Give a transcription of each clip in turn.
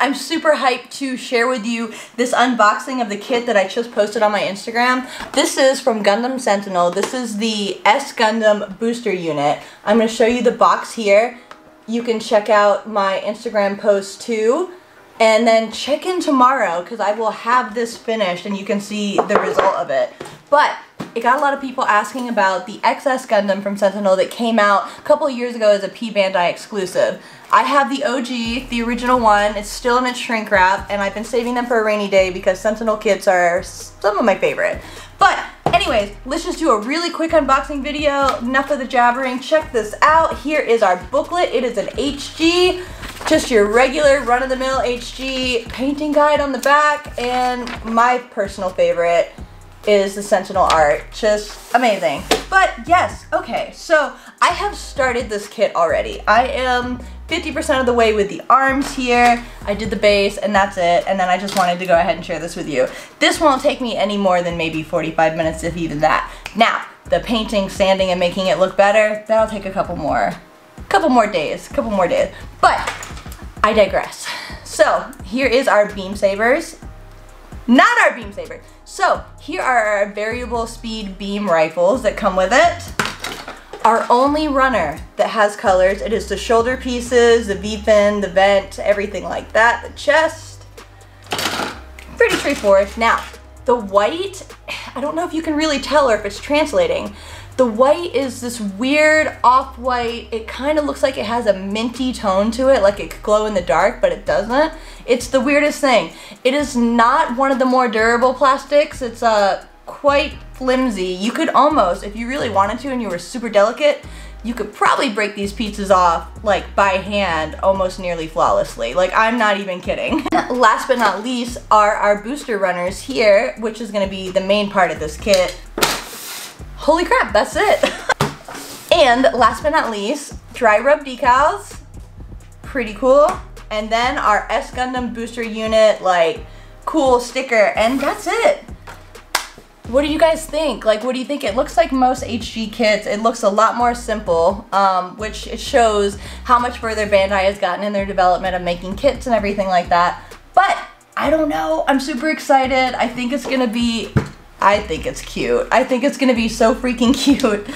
I'm super hyped to share with you this unboxing of the kit that I just posted on my Instagram. This is from Gundam Sentinel. This is the S Gundam booster unit. I'm going to show you the box here. You can check out my Instagram post too. And then check in tomorrow because I will have this finished and you can see the result of it. But it got a lot of people asking about the XS Gundam from Sentinel that came out a couple years ago as a P Bandai exclusive. I have the OG, the original one. It's still in its shrink wrap, and I've been saving them for a rainy day because Sentinel kits are some of my favorite. But anyways, let's just do a really quick unboxing video. Enough of the jabbering. Check this out. Here is our booklet. It is an HG, just your regular run-of-the-mill HG painting guide on the back, and my personal favorite, is the Sentinel art. Just amazing. But yes, okay, so I have started this kit already. I am 50% of the way with the arms here. I did the base and that's it. And then I just wanted to go ahead and share this with you. This won't take me any more than maybe 45 minutes if even that. Now, the painting, sanding, and making it look better, that'll take a couple more, couple more days, couple more days. But I digress. So here is our beam sabers not our beam saber. So here are our variable speed beam rifles that come with it. Our only runner that has colors, it is the shoulder pieces, the V-fin, the vent, everything like that, the chest. Pretty straightforward. Now, the white, I don't know if you can really tell or if it's translating, the white is this weird off-white, it kind of looks like it has a minty tone to it, like it could glow in the dark, but it doesn't. It's the weirdest thing. It is not one of the more durable plastics, it's uh, quite flimsy. You could almost, if you really wanted to and you were super delicate, you could probably break these pieces off like by hand almost nearly flawlessly. Like I'm not even kidding. Last but not least are our booster runners here, which is gonna be the main part of this kit. Holy crap, that's it. and last but not least, dry rub decals. Pretty cool. And then our S Gundam booster unit, like, cool sticker, and that's it. What do you guys think? Like, what do you think? It looks like most HG kits. It looks a lot more simple, um, which it shows how much further Bandai has gotten in their development of making kits and everything like that. But, I don't know. I'm super excited. I think it's gonna be I think it's cute. I think it's gonna be so freaking cute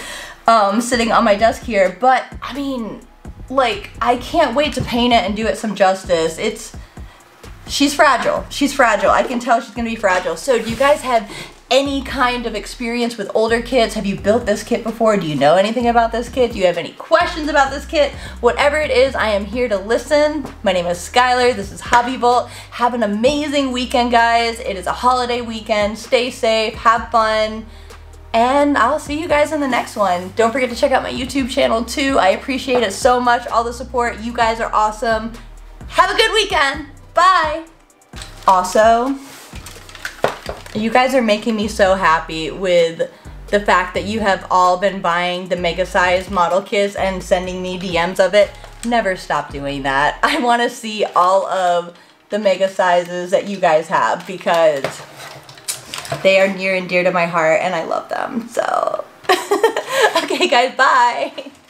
um, sitting on my desk here. But I mean, like, I can't wait to paint it and do it some justice. It's, she's fragile. She's fragile. I can tell she's gonna be fragile. So do you guys have any kind of experience with older kits? Have you built this kit before? Do you know anything about this kit? Do you have any questions about this kit? Whatever it is, I am here to listen. My name is Skylar. This is Hobby Volt. Have an amazing weekend, guys. It is a holiday weekend. Stay safe. Have fun. And I'll see you guys in the next one. Don't forget to check out my YouTube channel too. I appreciate it so much, all the support. You guys are awesome. Have a good weekend. Bye. Also, you guys are making me so happy with the fact that you have all been buying the mega size model kits and sending me DMs of it. Never stop doing that. I want to see all of the mega sizes that you guys have because they are near and dear to my heart and I love them. So, okay guys, bye.